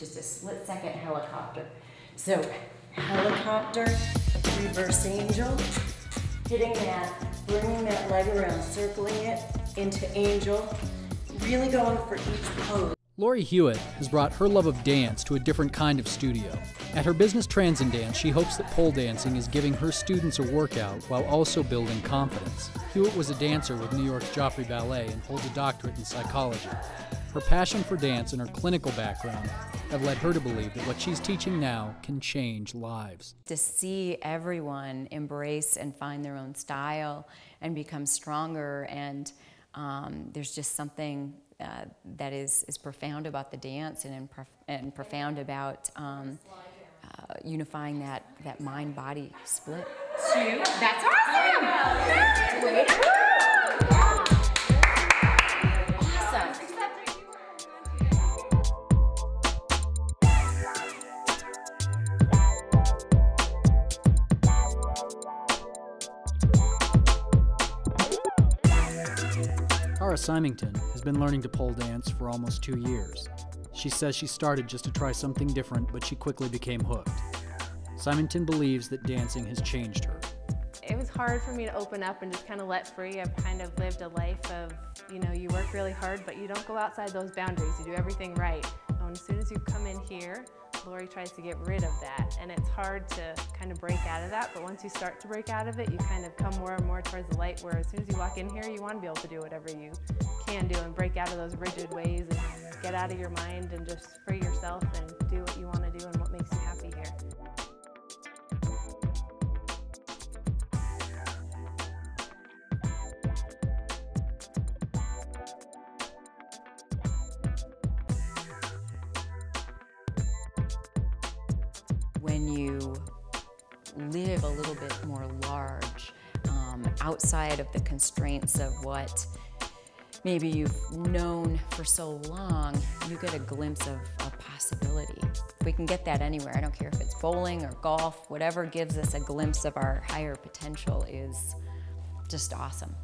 just a split second helicopter. So helicopter, reverse angel, hitting that, bringing that leg around, circling it into angel, really going for each pose. Lori Huett has brought her love of dance to a different kind of studio. At her business TranZenDance, she hopes that pole dancing is giving her students a workout while also building confidence. Huett was a dancer with New York's Joffrey Ballet and holds a doctorate in psychology. Her passion for dance and her clinical background have led her to believe that what she's teaching now can change lives. To see everyone embrace and find their own style and become stronger, and um, there's just something uh, that is, is profound about the dance and, prof and profound about um, uh, unifying that, that mind body split. Two, that's awesome! Tara Symington has been learning to pole dance for almost two years. She says she started just to try something different, but she quickly became hooked. Symington believes that dancing has changed her. It was hard for me to open up and just kind of let free. I've kind of lived a life of, you know, you work really hard, but you don't go outside those boundaries. You do everything right. And as soon as you come in here, Lori tries to get rid of that and it's hard to kind of break out of that but once you start to break out of it you kind of come more and more towards the light where as soon as you walk in here you want to be able to do whatever you can do and break out of those rigid ways and get out of your mind and just free yourself and do what you want when you live a little bit more large, um, outside of the constraints of what maybe you've known for so long, you get a glimpse of a possibility. We can get that anywhere, I don't care if it's bowling or golf, whatever gives us a glimpse of our higher potential is just awesome.